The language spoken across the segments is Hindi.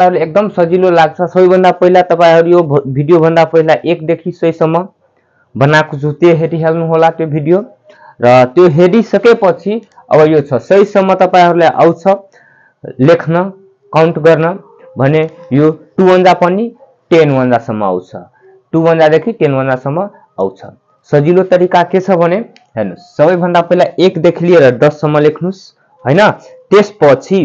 तपाईँहरूले एकदम सजिलो लाग्छ। सबैभन्दा पहिला तपाईँहरू यो भिडियोभन्दा पहिला एकदेखि सयसम्म बनाएको छु त्यो हेरिहाल्नुहोला त्यो भिडियो। र त्यो हेरिसकेपछि अब यो छ सयसम्म तपाईँहरूलाई आउँछ लेख्न काउन्ट गर्न भने यो टु वन्जा पनि टेन वन्जासम्म आउँछ। टु वन्जादेखि टेन आउँछ। सजिलो तरिका के छ भने हेर्नुहोस् सबैभन्दा पहिला एकदेखि लिएर दससम्म लेख्नुहोस् होइन? त्यसपछि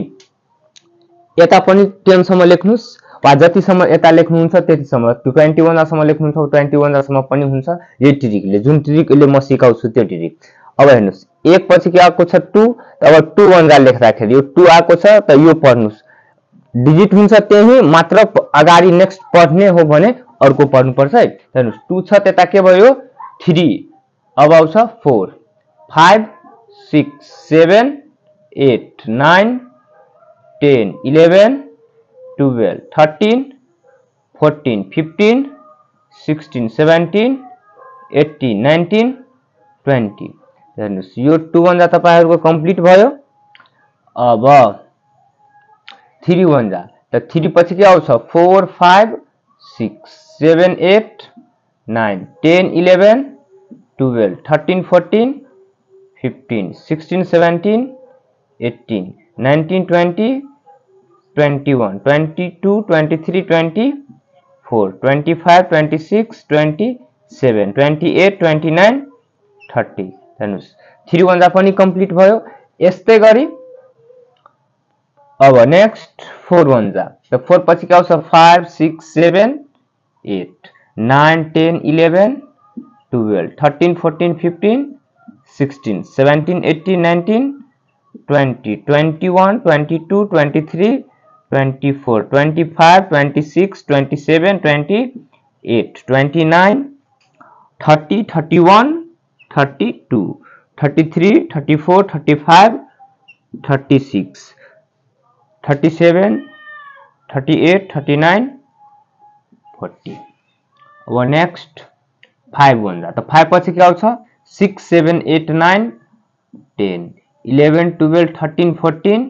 यता पनि टेनसम्म लेख्नुहोस् वा जतिसम्म यता लेख्नुहुन्छ त्यतिसम्म ट्वेन्टी वानसम्म लेख्नुहुन्छ ट्वेन्टी वानसम्म पनि हुन्छ यही ट्रिकले जुन ट्रिकले म सिकाउँछु त्यो ट्रिक अब हेर्नुहोस् एक पछि के आएको छ? टू अब टू वान लेख्दाखेरि यो टू आएको छ त यो पढ्नुहोस्। डिजिट हुन्छ त्यही मात्र अगाडि नेक्स्ट पढ्ने हो भने अर्को पढ्नुपर्छ है। हेर्नुहोस् टू छ त्यता के भयो? थ्री अब आउँछ four five six seven eight nine ten eleven twelve thirteen fourteen fifteen sixteen seventeen eighteen nineteen twenty हेर्नुहोस् यो टु वन्जा तपाईँहरूको कम्प्लिट भयो अब थ्री वन्जा त थ्री पछि के आउँछ four five six seven eight nine ten eleven twelve thirteen fourteen fifteen sixteen seventeen eighteen nineteen twenty 21, 22, 23, 24, 25, 26, 27, 28, 29, 30, twenty six twenty seven twenty eight twenty हेर्नुहोस् थ्री पनि कम्प्लिट भयो। यस्तै गरी। अब नेक्स्ट फोर वन्जा, त फोर पछिको आउँछ। Five six seven eight nine ten eleven twelve thirteen fourteen fifteen sixteen seventeen eighteen nineteen twenty twenty one twenty two twenty three 24 25 26 27 28 29 30 31 32 33 34 35 36 37 38 39 40 अब नेक्स्ट फाइभ हुन्छ त फाइभ पछि के आउँछ? Six seven eight nine ten eleven twelve thirteen fourteen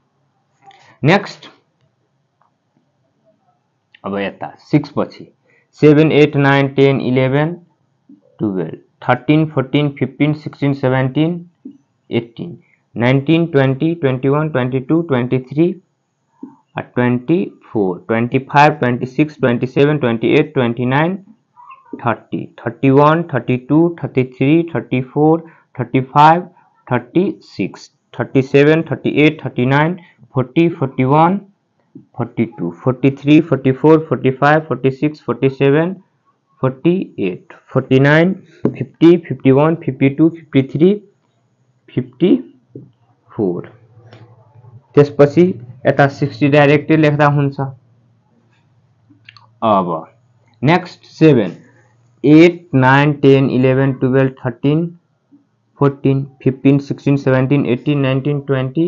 next अब यता सिक्स पछि। Seven eight nine ten eleven twelve thirteen fourteen fifteen sixteen seventeen eighteen nineteen twenty twenty one twenty two twenty three twenty four twenty five twenty six twenty seven twenty eight twenty nine thirty thirty one thirty two thirty three thirty four thirty five thirty six thirty seven thirty eight thirty nine 40, 41, 42, 43, 44, 45, 46, 47, 48, 49, 50, 51, 52, 53, 54 त्यसपछि यता सिक्सटी डाइरेक्टै हुन्छ। अब next seven eight nine ten eleven twelve thirteen fourteen fifteen sixteen seventeen eighteen nineteen twenty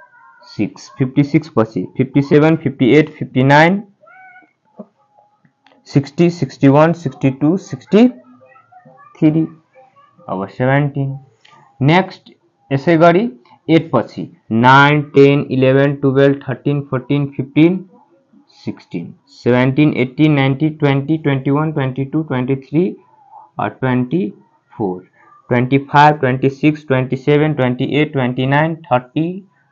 six fifty six पछि fifty seven fifty eight fifty nine sixty sixty one sixty two sixty three अब सेभेन्टिन नेक्स्ट यसै गरी एट पछि nine ten eleven twelve thirteen fourteen fifteen sixteen seventeen eighteen nineteen twenty twenty one twenty two twenty three twenty four twenty five twenty six twenty seven twenty eight twenty nine thirty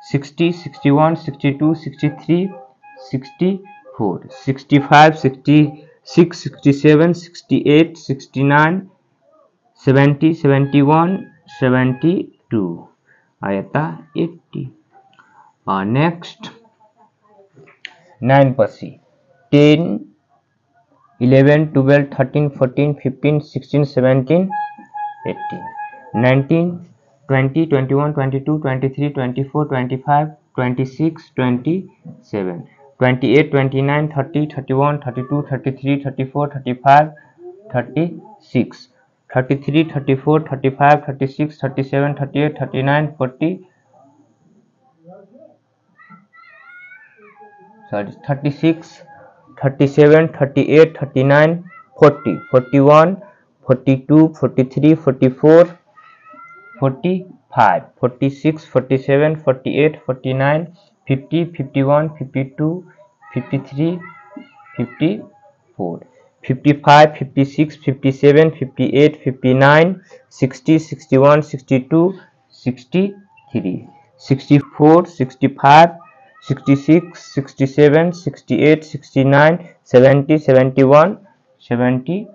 60 61 62 63 64 65 66 67 68 69 70 71 72 आयता 80 uh, next. 9 per C. 10 11 12 13 14 15 16 17 18 19 twenty twenty one, twenty two, twenty three, twenty four, twenty five, twenty six, twenty seven, twenty eight, twenty nine, thirty thirty one, thirty two, thirty three, thirty four, thirty five, thirty six, thirty three, thirty four, thirty five, thirty six, thirty seven, thirty eight, thirty nine, forty sorry thirty six, thirty seven, thirty eight, thirty nine, forty forty one, forty two, forty three, forty four 45 46 47 48 49 50 51 52 53 54 55 56 57 58 59 60 61 62 63 64 65 66 67 68 69 70 71 72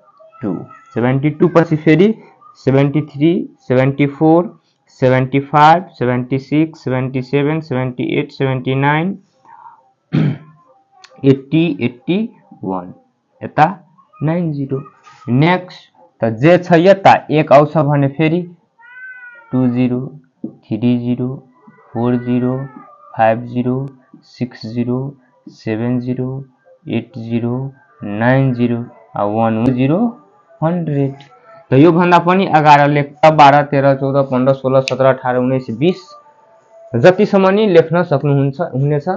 72 पछि फेरि 73 74 75 76 77 78 79 80 81 यता 90 नेक्स्ट त जे छ एक आउँछ भने फेरि two zero three zero four zero five zero six zero seven zero eight zero nine zero one zero hundred त योभन्दा पनि एघार लेख्छ बाह्र तेह्र चौध पन्ध्र सोह्र सत्र अठार उन्नाइस बिस जतिसम्म नि लेख्न सक्नुहुन्छ हुनेछ।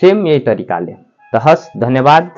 सेम यही तरिकाले। त हस् धन्यवाद।